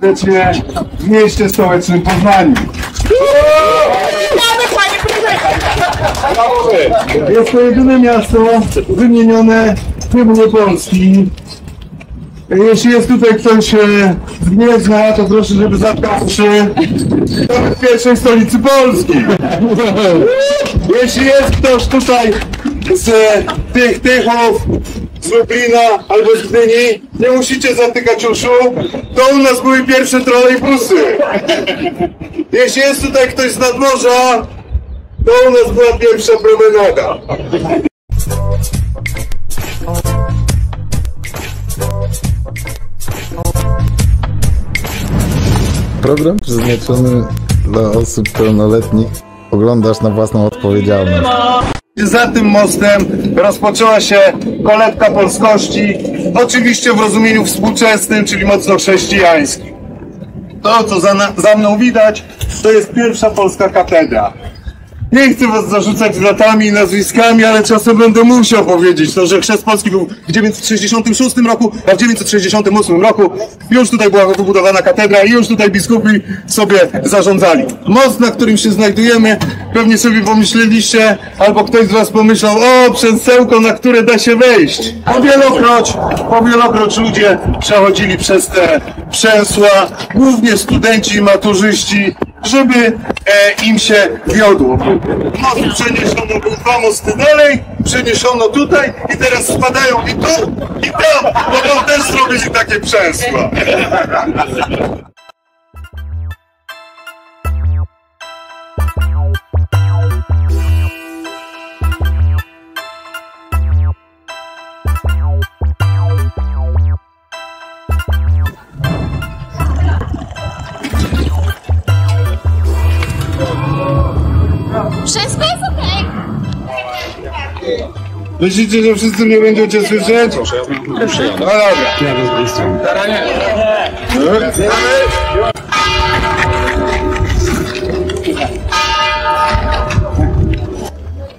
serdecznie w mieście stołecznym Poznaniu. Jest to jedyne miasto wymienione w hymnie Polski. Jeśli jest tutaj ktoś e, z Gniezna, to proszę, żeby zatkał jest pierwszej stolicy Polski. Jeśli jest ktoś tutaj z e, tych Tychów, z Lublina albo z Gdyni, nie musicie zatykać uszu. To u nas były pierwsze trolejbusy. Jeśli jest tutaj ktoś z nadmorza, to u nas była pierwsza promenada. Program przeznaczony dla osób pełnoletnich oglądasz na własną odpowiedzialność. Za tym mostem rozpoczęła się kolebka polskości, oczywiście w rozumieniu współczesnym, czyli mocno chrześcijańskim. To, co za, za mną widać, to jest pierwsza polska katedra. Nie chcę was zarzucać latami i nazwiskami, ale czasem będę musiał powiedzieć to, że chrzest Polski był w 966 roku, a w 968 roku już tutaj była wybudowana katedra i już tutaj biskupi sobie zarządzali. Most, na którym się znajdujemy, pewnie sobie pomyśleliście, albo ktoś z was pomyślał, o, przęsełko, na które da się wejść. Powielokroć, powielokroć ludzie przechodzili przez te przęsła, głównie studenci i maturzyści, żeby e, im się wiodło. Most przeniesiono był dwa mosty dalej, przeniesiono tutaj i teraz spadają i tu, i tam, bo też zrobili takie przęsła. Myślicie, że wszyscy mnie będziecie słyszeć? No dobra.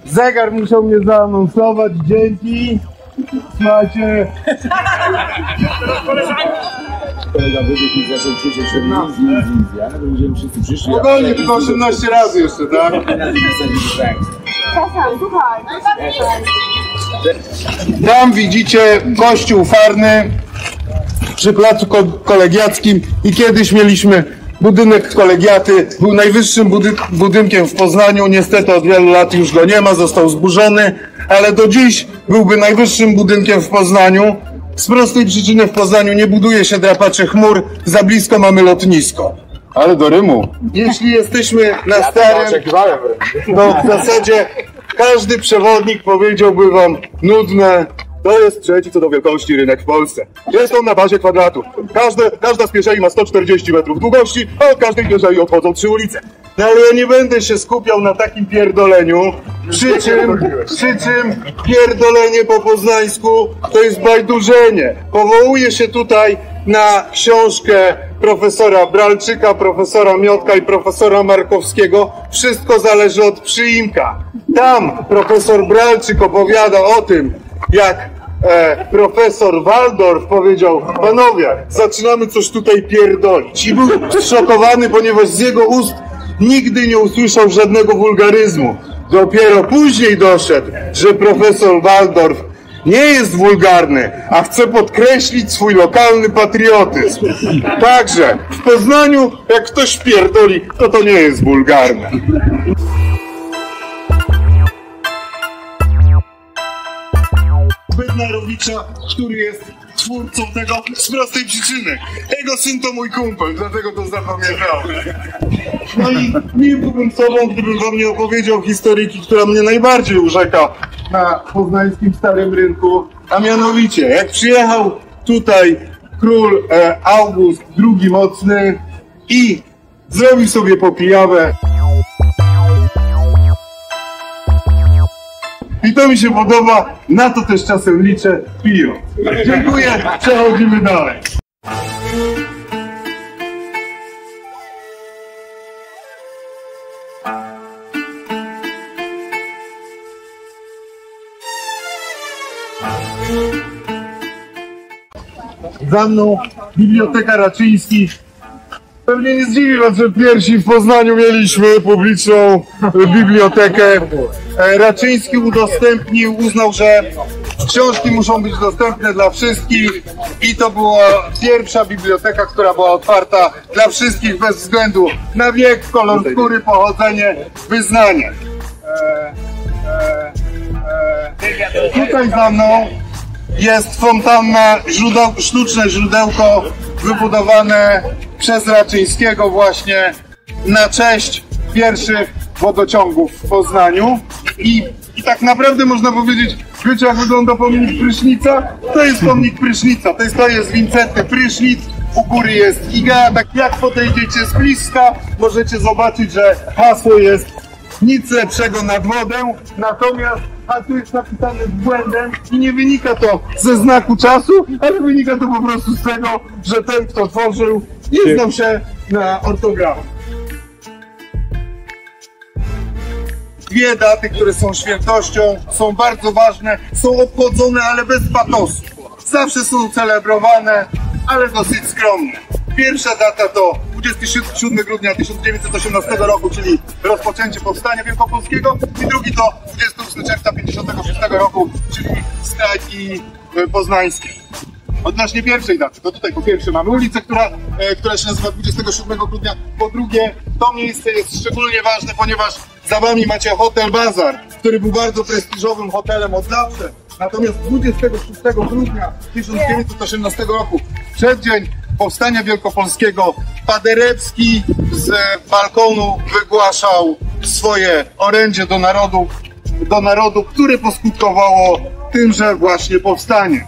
Zegar musiał mnie zaanonsować, dzięki. Słuchajcie, Kolega wybiegł i zaczął krzyczeć, że no to będziemy wszyscy przyszli. spokojnie, tylko 18 razy jeszcze, tak? Tam widzicie kościół farny przy placu ko- kolegiackim i kiedyś mieliśmy budynek kolegiaty. Był najwyższym budy- budynkiem w Poznaniu. Niestety od wielu lat już go nie ma, został zburzony, ale do dziś byłby najwyższym budynkiem w Poznaniu. Z prostej przyczyny w Poznaniu nie buduje się drapaczy chmur, za blisko mamy lotnisko. Ale do Rymu. Jeśli jesteśmy na starym, to w zasadzie każdy przewodnik powiedziałby wam nudne. To jest trzeci co do wielkości rynek w Polsce. Jest on na bazie kwadratu. Każde, każda z pierzei ma 140 metrów długości, a od każdej pierzei odchodzą trzy ulice. No ale ja nie będę się skupiał na takim pierdoleniu, przy czym, przy czym pierdolenie po poznańsku to jest bajdurzenie. Powołuję się tutaj na książkę profesora Bralczyka, profesora Miotka i profesora Markowskiego. Wszystko zależy od przyimka. Tam profesor Bralczyk opowiada o tym, jak e, profesor Waldorf powiedział, panowie, zaczynamy coś tutaj pierdolić. I był zszokowany, ponieważ z jego ust nigdy nie usłyszał żadnego wulgaryzmu. Dopiero później doszedł, że profesor Waldorf nie jest wulgarny, a chce podkreślić swój lokalny patriotyzm. Także w Poznaniu, jak ktoś pierdoli, to to nie jest wulgarne. Bednarowicza, który jest twórcą tego z prostej przyczyny. Jego syn to mój kumpel, dlatego to zapamiętałem. No i nie byłbym sobą, gdybym wam nie opowiedział historyjki, która mnie najbardziej urzeka na poznańskim Starym Rynku, a mianowicie, jak przyjechał tutaj król e, August II Mocny i zrobił sobie popijawę. I to mi się podoba, na to też czasem liczę, piją. Dziękuję, przechodzimy dalej. Za mną Biblioteka Raczyńskich, Pewnie nie zdziwi was, że pierwsi w Poznaniu mieliśmy publiczną bibliotekę. E, Raczyński udostępnił, uznał, że książki muszą być dostępne dla wszystkich i to była pierwsza biblioteka, która była otwarta dla wszystkich bez względu na wiek, kolor skóry, pochodzenie, wyznanie. E, e, tutaj za mną jest fontanna, źródeł, sztuczne źródełko wybudowane przez Raczyńskiego właśnie na cześć pierwszych wodociągów w Poznaniu. I, I tak naprawdę można powiedzieć, wiecie jak wygląda pomnik Prysznica? To jest pomnik Prysznica, to jest, to jest Wincenty Prysznic, u góry jest Iga, tak jak podejdziecie z bliska, możecie zobaczyć, że hasło jest nic lepszego nad wodę, natomiast a tu jest napisane z błędem i nie wynika to ze znaku czasu, ale wynika to po prostu z tego, że ten, kto tworzył, nie znał się na ortografii. Dwie daty, które są świętością, są bardzo ważne, są obchodzone, ale bez patosu. Zawsze są celebrowane, ale dosyć skromnie. Pierwsza data to 27 grudnia 1918 roku, czyli rozpoczęcie powstania wielkopolskiego i drugi to 28 czerwca 1956 roku, czyli strajki e, poznańskie. Odnośnie pierwszej daty, to tutaj po pierwsze mamy ulicę, która, e, która się nazywa 27 grudnia. Po drugie, to miejsce jest szczególnie ważne, ponieważ za wami macie hotel Bazar, który był bardzo prestiżowym hotelem od zawsze. Natomiast 26 grudnia 1918 roku, przeddzień powstania wielkopolskiego, Paderewski z balkonu wygłaszał swoje orędzie do narodu, do narodu, które poskutkowało tymże właśnie powstaniem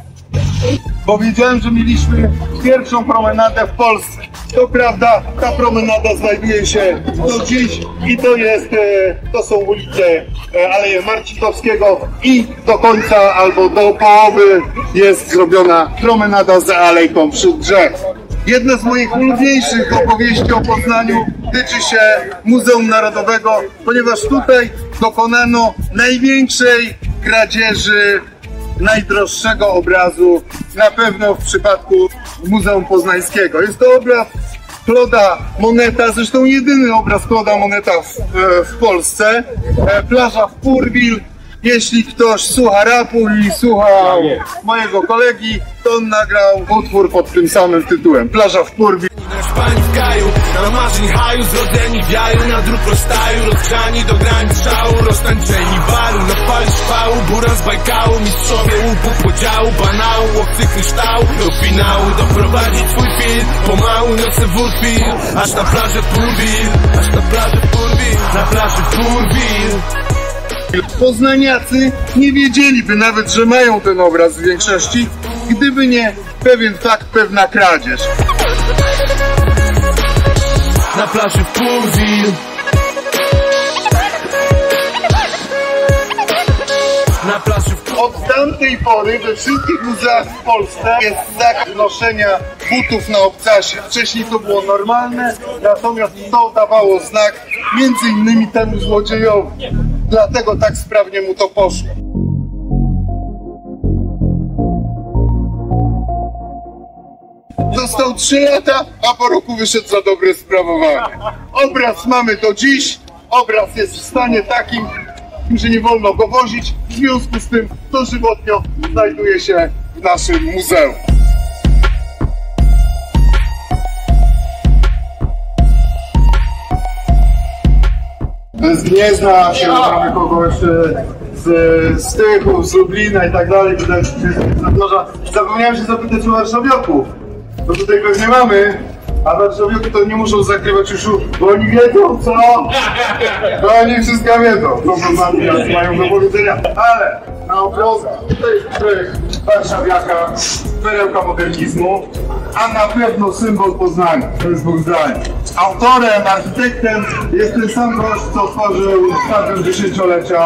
powiedziałem, że mieliśmy pierwszą promenadę w Polsce. To prawda, ta promenada znajduje się do dziś i to jest, e, to są ulice e, Aleje Marcitowskiego i do końca albo do połowy jest zrobiona promenada z alejką wśród drzew. Jedna z moich ulubieńszych opowieści o Poznaniu tyczy się Muzeum Narodowego, ponieważ tutaj dokonano największej kradzieży najdroższego obrazu na pewno w przypadku Muzeum Poznańskiego. Jest to obraz Kloda Moneta, zresztą jedyny obraz Kloda Moneta w, e, w Polsce. E, Plaża w Purwil. Jeśli ktoś słucha rapu i słucha mojego kolegi, to on nagrał utwór pod tym samym tytułem. Plaża w kraju, na marzeń haju Zrodzeni w jaju, na rozstaju Rozgrzani do granic szału Roztańczeni baru, na z Bajkału, mistrzowie łupu Podziału, banału, Do finału doprowadzić twój film Pomału film Aż na plażę Aż na plażę Na Purwil Poznaniacy nie wiedzieliby nawet, że mają ten obraz w większości, gdyby nie pewien fakt, pewna kradzież. Na plaży Purwil Na plaży w Od tamtej pory we wszystkich muzeach w Polsce jest zakaz noszenia butów na obcasie. Wcześniej to było normalne, natomiast to dawało znak między innymi temu złodziejowi. Dlatego tak sprawnie mu to poszło. Został 3 lata, a po roku wyszedł za dobre sprawowanie. Obraz mamy do dziś. Obraz jest w stanie takim, że nie wolno go wozić. W związku z tym dożywotnio znajduje się w naszym muzeum. Z Gniezna się mamy kogoś e, z, z Tychów, z Lublina i tak dalej, tutaj Zatorza. Zapomniałem się zapytać o Warszawiaków, bo tutaj pewnie mamy, a Warszawiacy to nie muszą zakrywać uszu, bo oni wiedzą co? Bo oni wszystko wiedzą, co mają do powiedzenia, ale na jest projekt Warszawiaka, perełka modernizmu, a na pewno symbol Poznania, to jest Bóg zdania. Autorem, architektem jest ten sam gość, co tworzył stadion dziesięciolecia.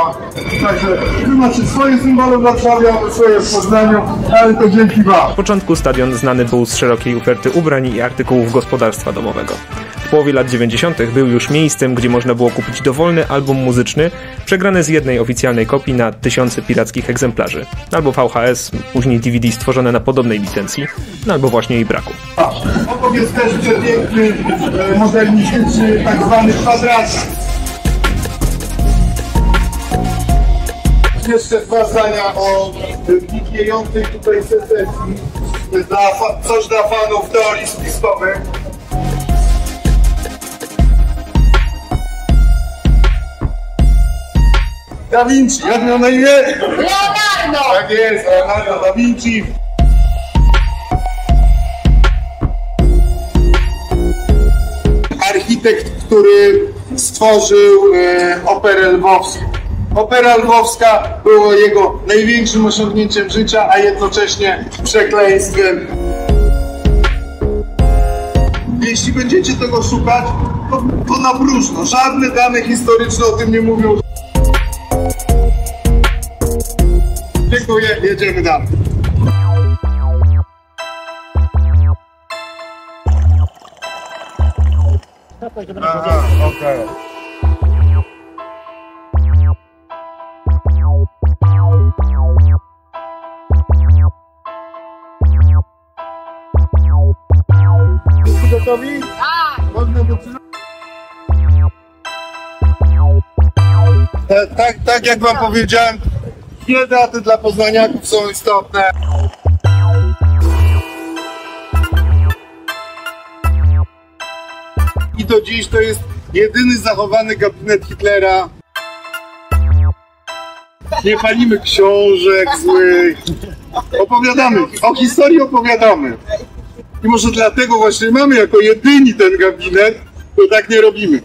Także wy swoje symbole w Warszawie, swoje w Poznaniu, ale to dzięki wam. W początku stadion znany był z szerokiej oferty ubrań i artykułów gospodarstwa domowego. W połowie lat 90. był już miejscem, gdzie można było kupić dowolny album muzyczny, przegrany z jednej oficjalnej kopii na tysiące pirackich egzemplarzy. Albo VHS, później DVD stworzone na podobnej licencji, no albo właśnie jej braku. Obok jest też przepiękny, e, modernistyczny, tak zwany kwadrat. Jeszcze dwa zdania o e, istniejącej tutaj secesji. Dla, coś dla fanów teorii spiskowych. Da Vinci, jak miał na imię? Leonardo! Tak jest, Leonardo da Vinci. Architekt, który stworzył e, operę lwowską. Opera lwowska była jego największym osiągnięciem życia, a jednocześnie przekleństwem. Jeśli będziecie tego szukać, to, to na próżno. Żadne dane historyczne o tym nie mówią. Dziękuję, jedziemy dalej. Aha, okej. Wszyscy gotowi? Tak! Można zaczynać? Tak, tak, tak jak wam powiedziałem, dwie daty dla poznaniaków są istotne. I do dziś to jest jedyny zachowany gabinet Hitlera. Nie palimy książek złych. Opowiadamy, o historii opowiadamy. I może dlatego właśnie mamy jako jedyni ten gabinet, to tak nie robimy.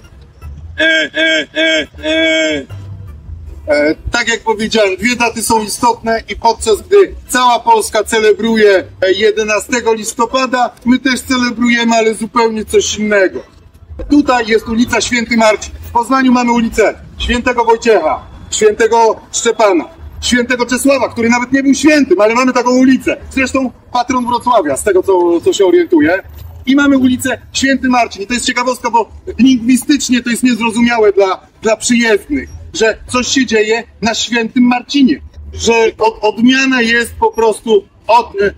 E, e, e, e. E, tak jak powiedziałem, dwie daty są istotne i podczas gdy cała Polska celebruje e, 11 listopada, my też celebrujemy, ale zupełnie coś innego. Tutaj jest ulica Święty Marcin. W Poznaniu mamy ulicę Świętego Wojciecha, Świętego Szczepana, Świętego Czesława, który nawet nie był świętym, ale mamy taką ulicę. Zresztą patron Wrocławia, z tego co, co się orientuję. I mamy ulicę Święty Marcin. I to jest ciekawostka, bo lingwistycznie to jest niezrozumiałe dla, dla przyjezdnych, że coś się dzieje na Świętym Marcinie. Że od, odmiana jest po prostu od, e, e,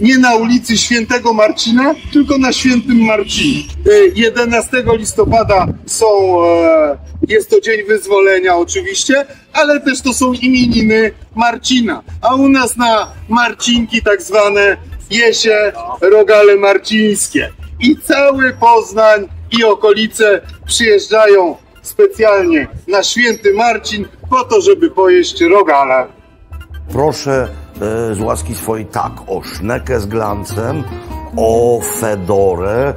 nie na ulicy Świętego Marcina, tylko na Świętym Marcinie. E, 11 listopada są, e, jest to dzień wyzwolenia oczywiście, ale też to są imieniny Marcina. A u nas na Marcinki tak zwane je się rogale marcińskie. I cały Poznań i okolice przyjeżdżają specjalnie na Święty Marcin po to, żeby pojeść rogale. Proszę e, z łaski swojej tak o sznekę z glancem, o fedorę,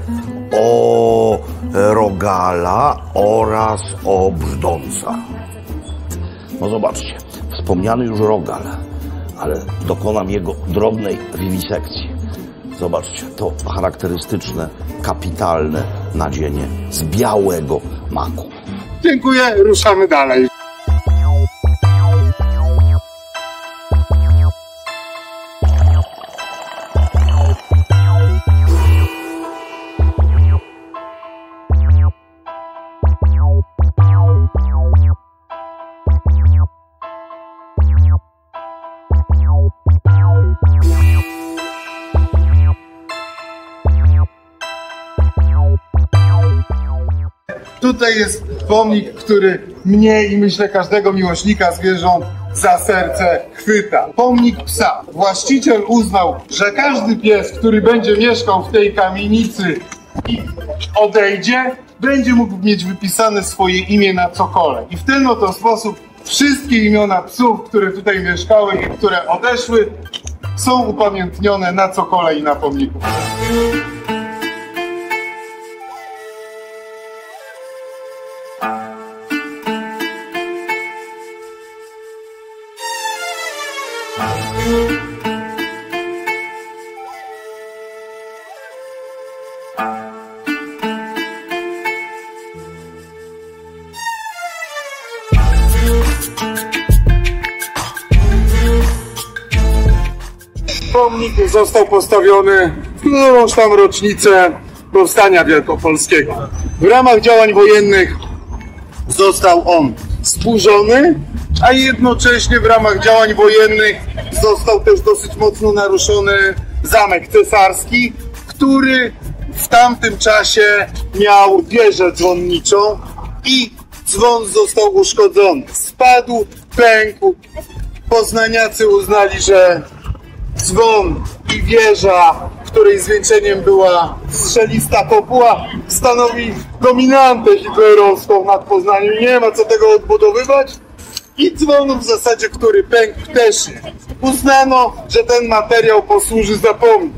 o rogala oraz o brzdąca. No zobaczcie, wspomniany już rogal, ale dokonam jego drobnej wiwisekcji. Zobaczcie, to charakterystyczne, kapitalne nadzienie z białego maku. Dziękuję, ruszamy dalej. Tutaj jest pomnik, który mnie i myślę każdego miłośnika zwierząt za serce chwyta. Pomnik psa. Właściciel uznał, że każdy pies, który będzie mieszkał w tej kamienicy i odejdzie, będzie mógł mieć wypisane swoje imię na cokole. I w ten oto sposób wszystkie imiona psów, które tutaj mieszkały i które odeszły, są upamiętnione na cokole i na pomniku. Pomnik został postawiony w którąś tam rocznicę Powstania Wielkopolskiego. W ramach działań wojennych został on zburzony, a jednocześnie w ramach działań wojennych został też dosyć mocno naruszony zamek cesarski, który w tamtym czasie miał wieżę dzwonniczą i dzwon został uszkodzony. Spadł, pękł. Poznaniacy uznali, że dzwon i wieża, której zwieńczeniem była strzelista kopuła, stanowi dominantę hitlerowską nad Poznaniem. Nie ma co tego odbudowywać. I dzwonu w zasadzie, który pękł też. Uznano, że ten materiał posłuży za pomnik.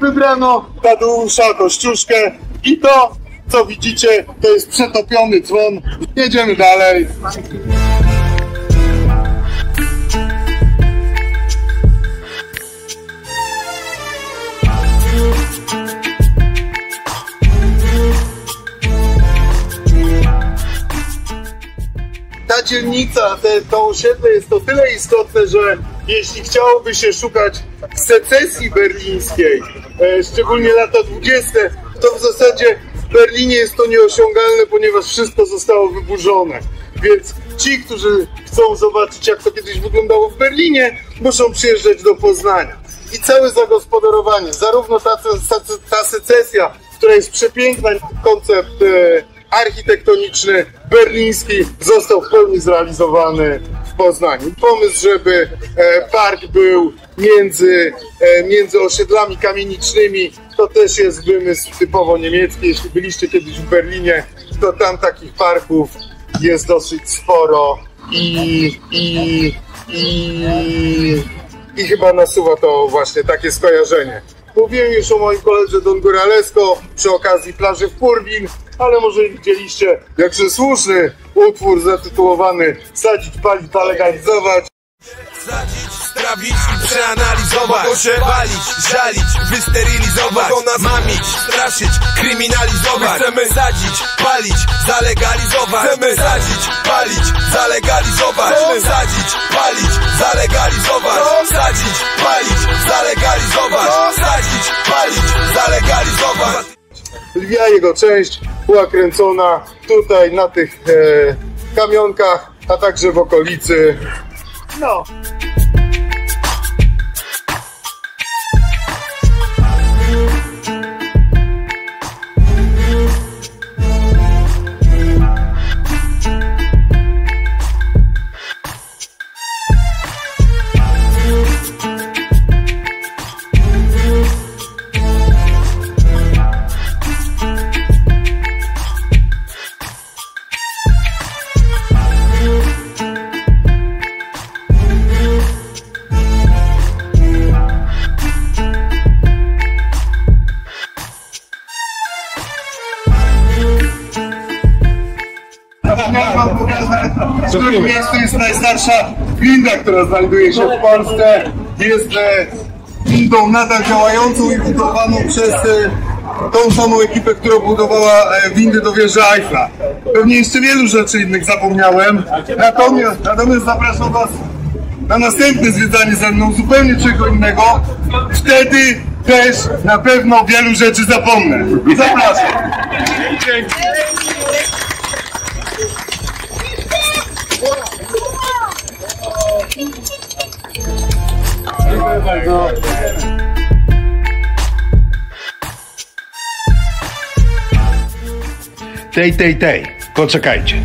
Wybrano Tadeusza Kościuszkę i to, co widzicie, to jest przetopiony dzwon. Jedziemy dalej. ta dzielnica, te, to osiedle jest to tyle istotne, że jeśli chciałoby się szukać secesji berlińskiej, e, szczególnie lata 20., to w zasadzie w Berlinie jest to nieosiągalne, ponieważ wszystko zostało wyburzone. Więc ci, którzy chcą zobaczyć, jak to kiedyś wyglądało w Berlinie, muszą przyjeżdżać do Poznania. I całe zagospodarowanie, zarówno ta, ta, ta secesja, która jest przepiękna, koncept e, architektoniczny berliński został w pełni zrealizowany Poznaniu. Pomysł, żeby e, park był między, e, między osiedlami kamienicznymi, to też jest wymysł typowo niemiecki. Jeśli byliście kiedyś w Berlinie, to tam takich parków jest dosyć sporo i, i, i, i chyba nasuwa to właśnie takie skojarzenie. Mówiłem już o moim koledze Don Góralesko przy okazji plaży w Purbin, ale może widzieliście jakże słuszny utwór zatytułowany Sadzić, palić, zalegalizować. Sadzić, strawić i przeanalizować. Mogą się palić, żalić, wysterylizować. Mogą nas mamić, straszyć, kryminalizować. Chcemy sadzić, palić, zalegalizować. Chcemy sadzić, palić, zalegalizować. Chcemy sadzić, palić, zalegalizować. Sadzić, palić, zalegalizować. Sadzić, palić, zalegalizować Lwia jego część była kręcona tutaj na tych e, kamionkach, a także w okolicy. No. Wam pokazać, w którym miejscu jest najstarsza winda, która znajduje się w Polsce. Jest e, windą nadal działającą i budowaną przez e, tą samą ekipę, która budowała e, windy do wieży Eiffla. Pewnie jeszcze wielu rzeczy innych zapomniałem. Natomiast, natomiast zapraszam Was na następne zwiedzanie ze mną zupełnie czego innego. Wtedy też na pewno wielu rzeczy zapomnę. Zapraszam. Dzięki. Tej, tej, tej. Poczekajcie.